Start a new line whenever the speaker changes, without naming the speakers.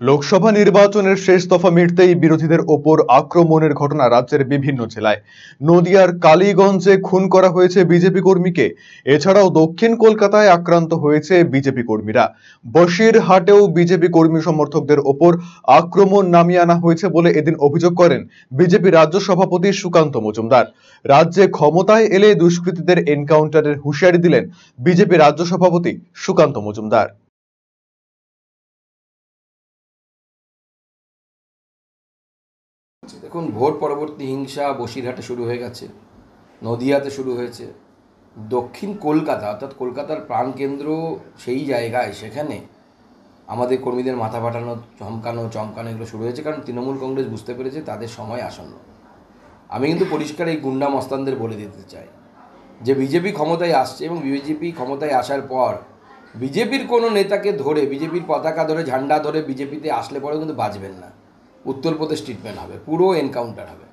লোকসভা নির্বাচনের শেষ দফা মিটতেই বিরোধীদের ওপর আক্রমণের ঘটনা রাজ্যের বিভিন্ন জেলায়। নদিয়ার কালীগঞ্জে খুন করা হয়েছে বিজেপি কর্মীকে। এছাড়াও দক্ষিণ কলকাতায় আক্রান্ত হয়েছে বিজেপি কর্মীরা। বসিরহাটেও বিজেপি কর্মী সমর্থকদের ওপর আক্রমণ নামিয়ে আনা হয়েছে বলে এদিন অভিযোগ করেন বিজেপি রাজ্য সভাপতি সুকান্ত মজুমদার। রাজ্যে ক্ষমতায় এলে দুষ্কৃতীদের এনকাউন্টারের হুঁশিয়ারি দিলেন বিজেপি রাজ্য সভাপতি সুকান্ত মজুমদার।
দেখুন ভোট পরবর্তী হিংসা বসিরহাটে শুরু হয়ে গেছে, নদিয়াতে শুরু হয়েছে, দক্ষিণ কলকাতা, অর্থাৎ কলকাতার প্রাণকেন্দ্র সেই জায়গায়, সেখানে আমাদের কর্মীদের মাথা ফাটানো, চমকানো চমকানো এগুলো শুরু হয়েছে, কারণ তৃণমূল কংগ্রেস বুঝতে পেরেছে তাদের সময় আসন্ন। আমি কিন্তু পরিষ্কার এই গুন্ডা মস্তানদের বলে দিতে চাই, যে বিজেপি ক্ষমতায় আসছে এবং বিজেপি ক্ষমতায় আসার পর, বিজেপির কোনো নেতাকে ধরে, বিজেপির পতাকা ধরে, ঝান্ডা ধরে বিজেপিতে আসলে পরেও কিন্তু বাঁচবেন না। উত্তরপ্রদেশ ট্রিটমেন্ট হবে পুরো এনকাউন্টার হবে।